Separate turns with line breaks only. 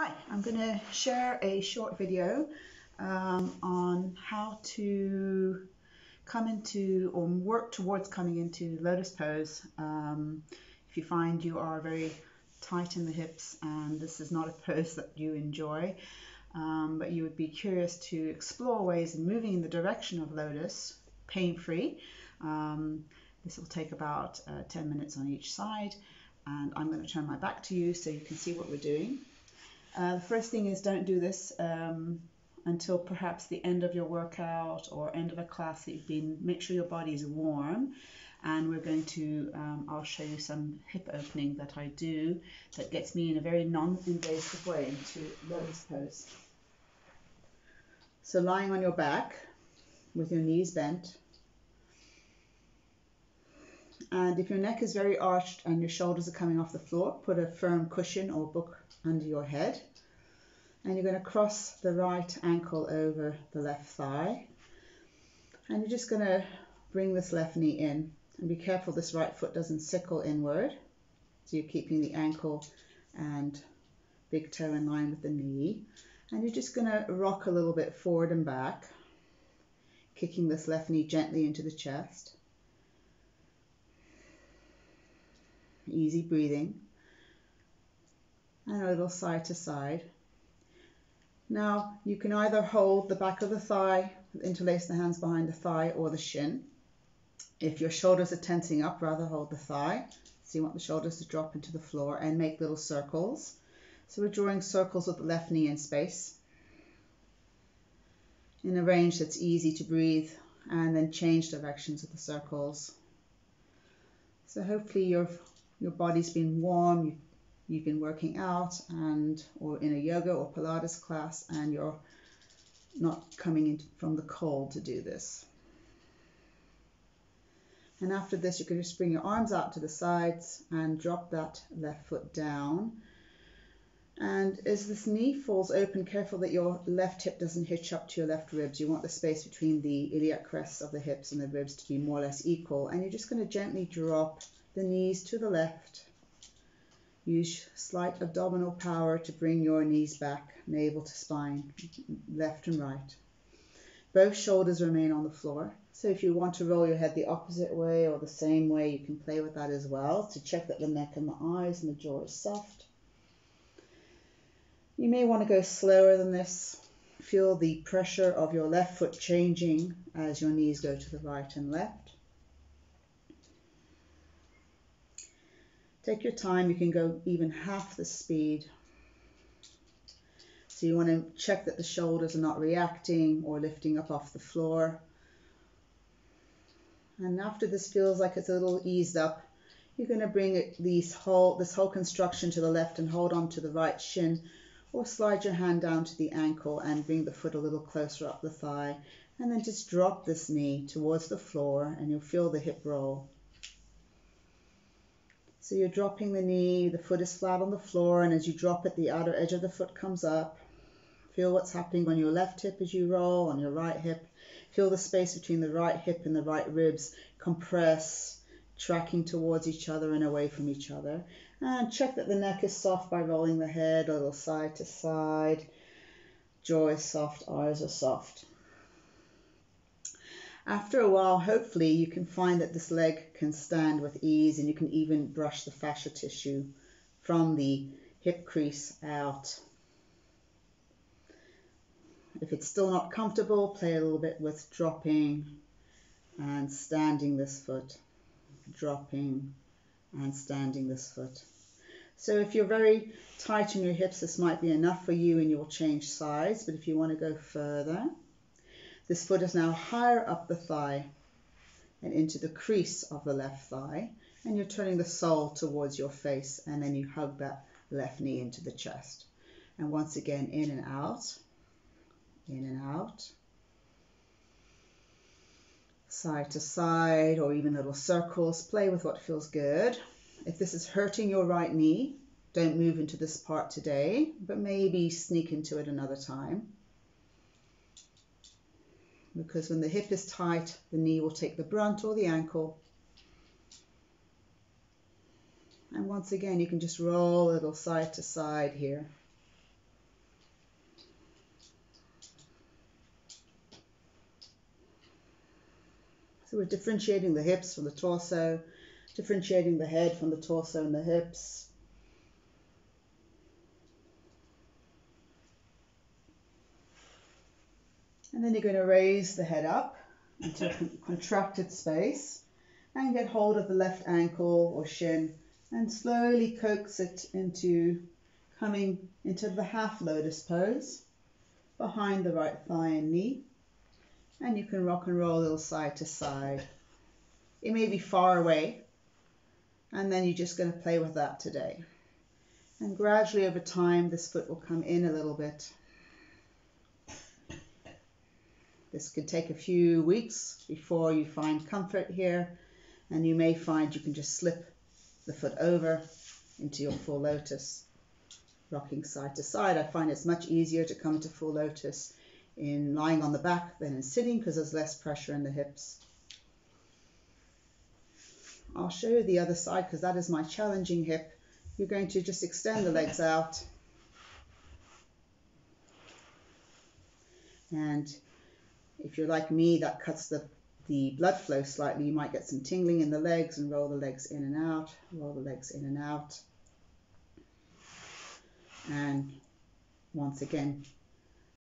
Hi, I'm going to share a short video um, on how to come into or work towards coming into lotus pose. Um, if you find you are very tight in the hips and this is not a pose that you enjoy um, but you would be curious to explore ways of moving in the direction of lotus pain-free. Um, this will take about uh, 10 minutes on each side and I'm going to turn my back to you so you can see what we're doing uh, the first thing is don't do this um, until perhaps the end of your workout or end of a class that you've been. Make sure your body is warm. And we're going to, um, I'll show you some hip opening that I do that gets me in a very non-invasive way into lotus pose. So lying on your back with your knees bent. And if your neck is very arched and your shoulders are coming off the floor, put a firm cushion or book under your head. And you're going to cross the right ankle over the left thigh. And you're just going to bring this left knee in. And be careful this right foot doesn't sickle inward. So you're keeping the ankle and big toe in line with the knee. And you're just going to rock a little bit forward and back, kicking this left knee gently into the chest. Easy breathing and a little side to side. Now you can either hold the back of the thigh, interlace the hands behind the thigh or the shin. If your shoulders are tensing up, rather hold the thigh. So you want the shoulders to drop into the floor and make little circles. So we're drawing circles with the left knee in space in a range that's easy to breathe and then change directions of the circles. So hopefully your your body's been warm, you've been working out and or in a yoga or Pilates class and you're not coming in from the cold to do this. And after this, you can just bring your arms out to the sides and drop that left foot down. And as this knee falls open, careful that your left hip doesn't hitch up to your left ribs. You want the space between the iliac crests of the hips and the ribs to be more or less equal. And you're just going to gently drop the knees to the left Use slight abdominal power to bring your knees back, navel to spine, left and right. Both shoulders remain on the floor. So if you want to roll your head the opposite way or the same way, you can play with that as well to check that the neck and the eyes and the jaw is soft. You may want to go slower than this. Feel the pressure of your left foot changing as your knees go to the right and left. Take your time, you can go even half the speed. So you want to check that the shoulders are not reacting or lifting up off the floor. And after this feels like it's a little eased up, you're going to bring it, these whole, this whole construction to the left and hold on to the right shin or slide your hand down to the ankle and bring the foot a little closer up the thigh and then just drop this knee towards the floor and you'll feel the hip roll. So you're dropping the knee, the foot is flat on the floor, and as you drop it, the outer edge of the foot comes up. Feel what's happening on your left hip as you roll, on your right hip. Feel the space between the right hip and the right ribs compress, tracking towards each other and away from each other. And check that the neck is soft by rolling the head a little side to side. Jaw is soft, eyes are soft. After a while, hopefully, you can find that this leg can stand with ease and you can even brush the fascia tissue from the hip crease out. If it's still not comfortable, play a little bit with dropping and standing this foot, dropping and standing this foot. So if you're very tight in your hips, this might be enough for you and you'll change size. But if you want to go further, this foot is now higher up the thigh and into the crease of the left thigh. And you're turning the sole towards your face and then you hug that left knee into the chest. And once again, in and out, in and out, side to side or even little circles. Play with what feels good. If this is hurting your right knee, don't move into this part today, but maybe sneak into it another time because when the hip is tight, the knee will take the brunt or the ankle. And once again, you can just roll a little side to side here. So we're differentiating the hips from the torso, differentiating the head from the torso and the hips. And then you're going to raise the head up into contracted space and get hold of the left ankle or shin and slowly coax it into coming into the half lotus pose behind the right thigh and knee. And you can rock and roll a little side to side. It may be far away, and then you're just going to play with that today. And gradually over time, this foot will come in a little bit. This could take a few weeks before you find comfort here, and you may find you can just slip the foot over into your full lotus, rocking side to side. I find it's much easier to come to full lotus in lying on the back than in sitting because there's less pressure in the hips. I'll show you the other side because that is my challenging hip. You're going to just extend the legs out and if you're like me, that cuts the, the blood flow slightly. You might get some tingling in the legs and roll the legs in and out, roll the legs in and out. And once again,